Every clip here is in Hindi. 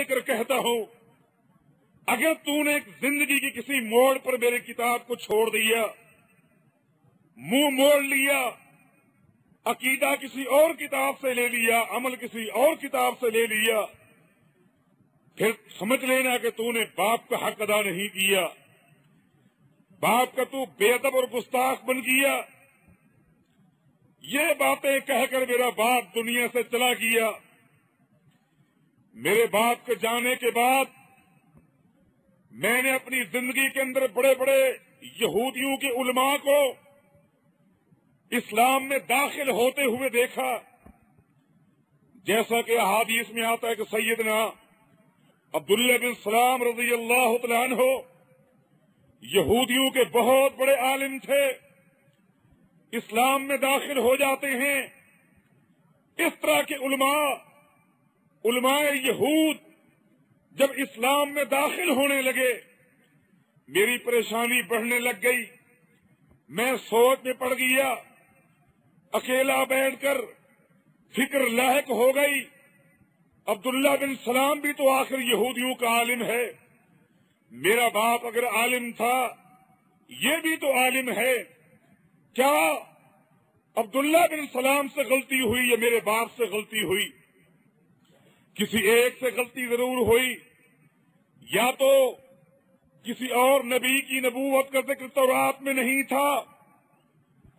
लेकर कहता हूँ, अगर तूने ज़िंदगी की किसी मोड़ पर मेरी किताब को छोड़ दिया, मुँह मोड़ लिया, अकीदा किसी और किताब से ले लिया, अमल किसी और किताब से ले लिया, फिर समझ लेना कि तूने बाप का हक अदा नहीं किया। बाप का तू बेअदब और गुस्ताख बन गया। ये बातें कहकर मेरा बाप दुनिया से चला गया। मेरे बाप के जाने के बाद मैंने अपनी ज़िंदगी के अंदर बड़े बड़े यहूदियों के उलमा को इस्लाम में दाखिल होते हुए देखा। जैसा कि हादीस में आता है कि सैयदना अब्दुल्ला बिन सलाम रज़ी अल्लाह हो यहूदियों के बहुत बड़े आलिम थे, इस्लाम में दाखिल हो जाते हैं। इस तरह के उलमा उलमाए यहूद जब इस्लाम में दाखिल होने लगे, मेरी परेशानी बढ़ने लग गई। मैं सोच में पड़ गया। अकेला बैठकर फ़िक्र लायक हो गई। अब्दुल्ला बिन सलाम भी तो आखिर यहूदियों का आलिम है। मेरा बाप अगर आलिम था, ये भी तो आलिम है। क्या अब्दुल्ला बिन सलाम से गलती हुई या मेरे बाप से गलती हुई? किसी एक से गलती ज़रूर हुई। या तो किसी और नबी की नबूवत का ज़िक्र तौरात में नहीं था।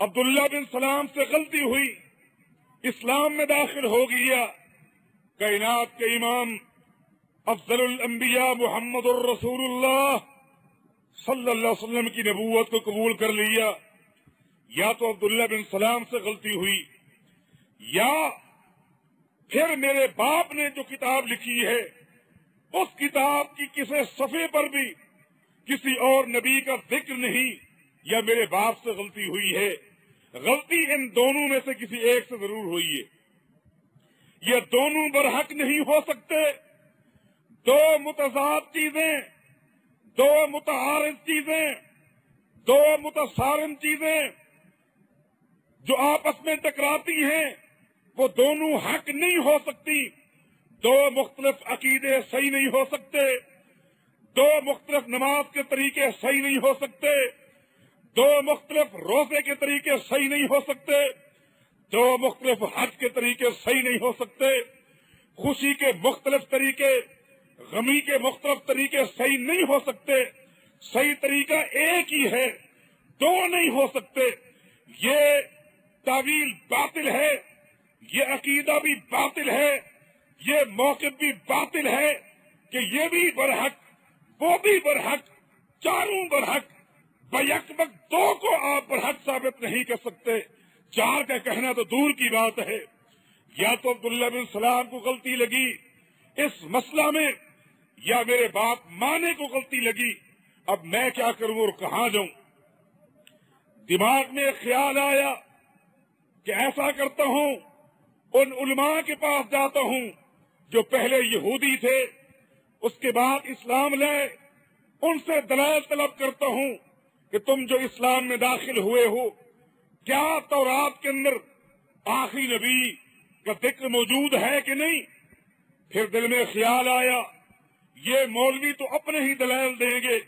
अब्दुल्ला बिन सलाम से गलती हुई। इस्लाम में दाखिल हो गया। कायनात के इमाम अफजल अम्बिया मोहम्मद रसूलुल्लाह सल्लल्लाहु अलैहि वसल्लम की नबूवत को कबूल कर लिया। या तो अब्दुल्ला बिन सलाम से गलती हुई। या फिर मेरे बाप ने जो किताब लिखी है, उस किताब की किसी सफे पर भी किसी और नबी का ज़िक्र नहीं, या मेरे बाप से गलती हुई है। गलती इन दोनों में से किसी एक से ज़रूर हुई है। ये दोनों बरहक नहीं हो सकते। दो मुतजाद चीज़ें, दो मुतहारिफ चीज़ें, दो मुतसारम चीज़ें जो आपस में टकराती हैं वो दोनों हक नहीं हो सकती। दो मुख्तलिफ़ अकीदे सही नहीं हो सकते। दो मुख्तलिफ़ नमाज़ के तरीके सही नहीं हो सकते। दो मुख्तलिफ़ रोज़े के तरीके सही नहीं हो सकते। दो मुख्तलिफ़ हज के तरीके सही नहीं हो सकते। खुशी के मुख्तलिफ़ तरीके, गमी के मुख्तलिफ़ तरीके सही नहीं हो सकते। सही तरीका एक ही है, दो नहीं हो सकते। ये तावील बातिल है। ये अकीदा भी बातिल है, ये मौकफ भी बातिल है कि ये भी बरहक, वो भी बरहक, चारों बरहक, बयकबक दो को आप बरहक साबित नहीं कर सकते। चार का कहना तो दूर की बात है। या तो अब्दुल्ला बिन सलाम को गलती लगी इस मसला में, या मेरे बाप माने को गलती लगी। अब मैं क्या करूँ और कहा जाऊँ? दिमाग में ख्याल आया कि ऐसा करता हूँ उन उलमा के पास जाता हूँ, जो पहले यहूदी थे। उसके बाद इस्लाम लाए उनसे दलाल तलब करता हूँ कि तुम जो इस्लाम में दाखिल हुए हो, क्या तौरात के अंदर आखिरी नबी का ज़िक्र मौजूद है कि नहीं? फिर दिल में ख्याल आया, ये मौलवी तो अपने ही दलाल देंगे।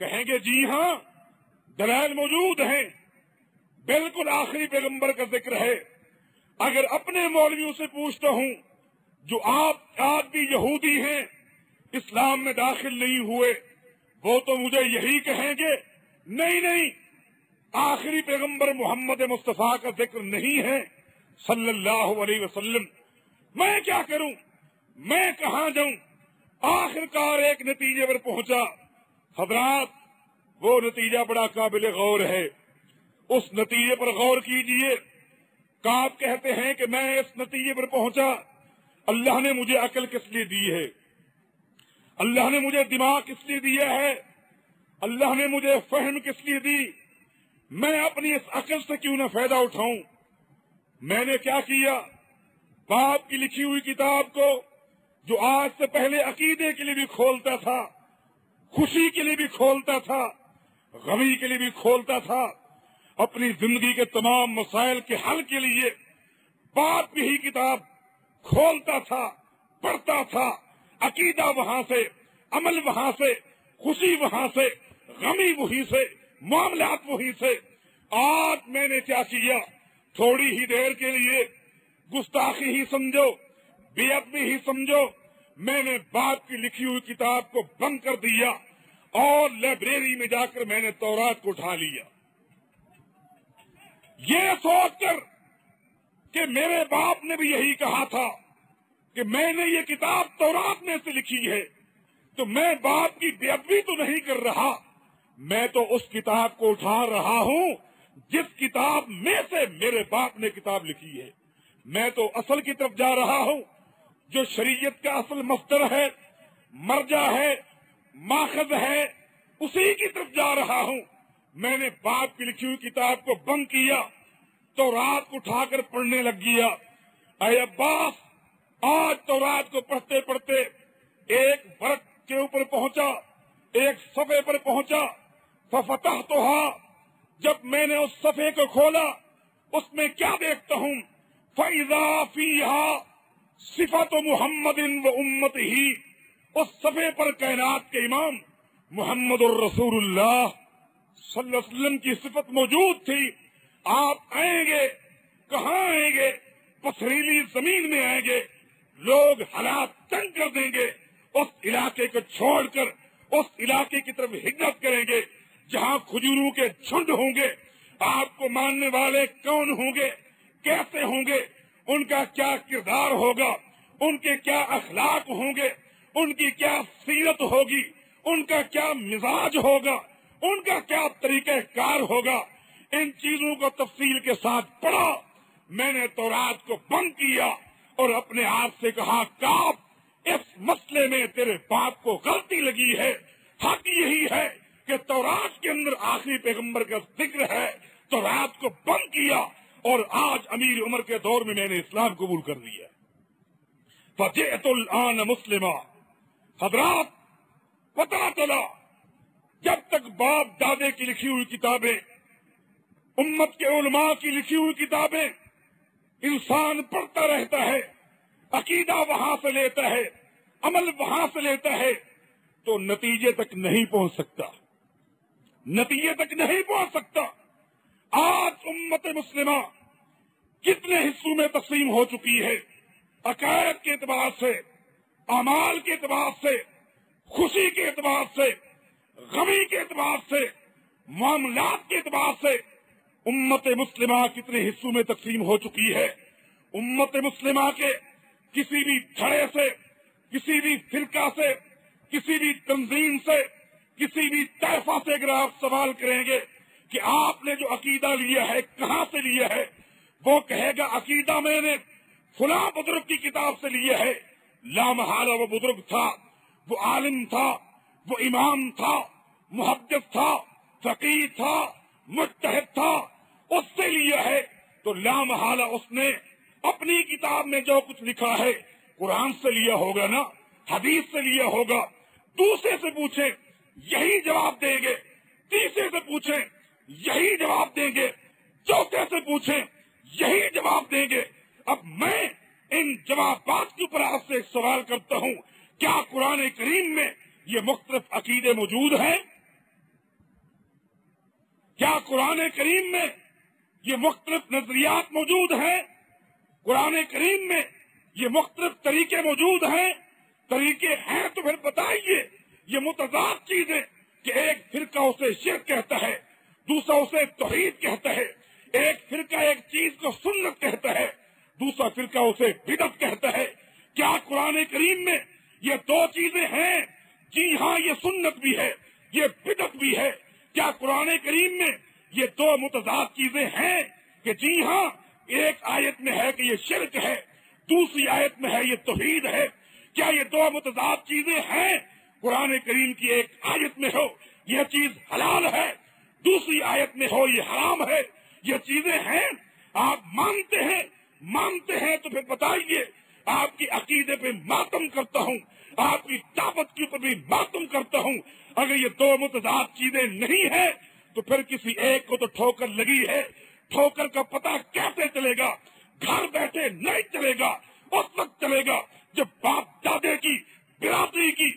कहेंगे, जी हाँ दलाल मौजूद हैं। बिल्कुल आखिरी पैगंबर का ज़िक्र है। अगर अपने मौलवियों से पूछता हूँ, जो आप आज भी यहूदी हैं, इस्लाम में दाखिल नहीं हुए, वो तो मुझे यही कहेंगे, नहीं नहीं, आखिरी पैगंबर मोहम्मद मुस्तफ़ा का ज़िक्र नहीं है, सल्लल्लाहु अलैहि वसल्लम। मैं क्या करूँ? मैं कहा जाऊँ? आखिरकार एक नतीजे पर पहुँचा। हजरात, वो नतीजा बड़ा काबिल गौर है। उस नतीजे पर गौर कीजिए काब कहते हैं कि मैं इस नतीजे पर पहुँचा। अल्लाह ने मुझे अकल किस लिए दी है? अल्लाह ने मुझे दिमाग किस लिए दिया है? अल्लाह ने मुझे फहम किस लिए दी? मैं अपनी इस अकल से क्यों न फ़ायदा उठाऊं? मैंने क्या किया? बाप की लिखी हुई किताब को, जो आज से पहले अकीदे के लिए भी खोलता था, खुशी के लिए भी खोलता था, गमी के लिए भी खोलता था अपनी ज़िंदगी के तमाम मसाइल के हल के लिए बाप की ही किताब खोलता था, पढ़ता था। अकीदा वहाँ से, अमल वहाँ से, खुशी वहाँ से, गमी वहीं से, मामलात वहीं से। आज मैंने क्या किया? थोड़ी ही देर के लिए गुस्ताखी ही समझो, बेअदबी ही समझो। मैंने बाप की लिखी हुई किताब को बंद कर दिया और लाइब्रेरी में जाकर मैंने तौरात को उठा लिया। ये सोचकर कि मेरे बाप ने भी यही कहा था कि मैंने ये किताब तौरात में से लिखी है तो मैं बाप की बेअबी तो नहीं कर रहा। मैं तो उस किताब को उठा रहा हूँ, जिस किताब में से मेरे बाप ने किताब लिखी है। मैं तो असल की तरफ़ जा रहा हूँ, जो शरीयत का असल मस्तर है, मर्जा है, माखज है, उसी की तरफ़ जा रहा हूँ। मैंने बाप की लिखी हुई किताब को बंद किया। तो रात उठाकर पढ़ने लग गया। अय अब्बास, आज तो रात को पढ़ते पढ़ते एक वर्ग के ऊपर पहुँचा, एक सफे पर पहुँचा। फतह तो हा, जब मैंने उस सफे को खोला, उसमें क्या देखता हूँ? फैजा फीहा सिफत मोहम्मद इन व उम्मत ही उस सफे पर कैनात के इमाम मोहम्मद रसूलुल्लाह सल्लल्लाहु की सिफत मौजूद थी। आप आएँगे, कहाँ आएँगे? पथरीली ज़मीन में आएँगे। लोग हालात तंग कर देंगे। उस इलाके को छोड़कर, उस इलाके की तरफ़ हिजरत करेंगे, जहाँ खजूरों के झुंड होंगे। आपको मानने वाले कौन होंगे? कैसे होंगे? उनका क्या किरदार होगा? उनके क्या अखलाक होंगे? उनकी क्या सीरत होगी? उनका क्या मिजाज होगा? उनका क्या तरीके कार होगा? इन चीज़ों को तफसील के साथ पढ़ा। मैंने तो रात को बंद किया और अपने आप से कहा काप इस मसले में तेरे बाप को गलती लगी है। हक यही है कि तौरात के अंदर आखिरी पैगंबर का ज़िक्र है। तो रात को बंद किया और आज अमीर उमर के दौर में मैंने इस्लाम कबूल कर लिया फतेहतुल आन मुस्लिमा। हजरात, पता चला, जब तक बाप दादे की लिखी हुई किताबें उम्मत के उलमा की लिखी हुई किताबें इंसान पढ़ता रहता है, अकीदा वहाँ से लेता है, अमल वहाँ से लेता है तो नतीजे तक नहीं पहुँच सकता। नतीजे तक नहीं पहुँच सकता। आज उम्मत मुस्लिमा कितने हिस्सों में तकसीम हो चुकी है, अकायद के एतबार से, अमाल के एतबार से, खुशी के एतबार से, गमी के एतबार से, मामलात के एतबार से उम्मत मुस्लिमा कितने हिस्सों में तकसीम हो चुकी है। उम्मत मुस्लिमा के किसी भी धड़े से, किसी भी फिरका से, किसी भी तंजीम से, किसी भी तैफा से अगर आप सवाल करेंगे कि आपने जो अकीदा लिया है, कहाँ से लिया है, वो कहेगा, अकीदा मैंने फुला बुज़ुर्ग की किताब से लिया है। लामहाला वो बुज़ुर्ग था, वो आलिम था, वो इमाम था मुहदस था, फकीर था मुतहद था उससे लिया है। तो लामहाला उसने अपनी किताब में जो कुछ लिखा है, कुरान से लिया होगा ना, हदीस से लिया होगा। दूसरे से पूछे, यही जवाब देंगे। तीसरे से पूछे, यही जवाब देंगे। चौथे से पूछे, यही जवाब देंगे। अब मैं इन जवाबात के ऊपर आपसे एक सवाल करता हूँ, क्या कुरान करीम में ये मुख्तलिफ़ अकीदे मौजूद हैं? क्या कुरान करीम में ये मुख्तलिफ़ नजरियात मौजूद हैं। कुरान करीम में ये मुख्तलिफ़ तरीके मौजूद हैं। तरीके हैं तो फिर बताइए, ये मुतजाद चीज़ें कि एक फिरका उसे शेर कहता है, दूसरा उसे तोहीद कहता है। एक फिरका एक चीज़ को सुन्नत कहता है, दूसरा फिरका उसे बिदत कहता है। क्या कुरान करीम में ये दो चीज़ें हैं? जी हाँ ये सुन्नत भी है, ये बिदत भी है। क्या कुरान करीम में ये दो मुतजाद चीज़ें हैं कि जी हाँ एक आयत में है कि ये शिरक है, दूसरी आयत में है ये तोहीद है। क्या ये दो मुतजाद चीज़ें हैं? कुरान करीम की एक आयत में हो यह चीज़ हलाल है। दूसरी आयत में हो, ये हराम है। ये चीज़ें हैं, आप मानते हैं मानते हैं तो फिर बताइए, आपकी अकीदे पे मातम करता हूँ, आपकी ताकत के ऊपर भी मातम करता हूँ। अगर ये दो मुतजाद चीज़ें नहीं है तो फिर किसी एक को तो ठोकर लगी है। ठोकर का पता कैसे चलेगा? घर बैठे नहीं चलेगा, उस वक्त चलेगा जब बाप दादे की बिरादरी की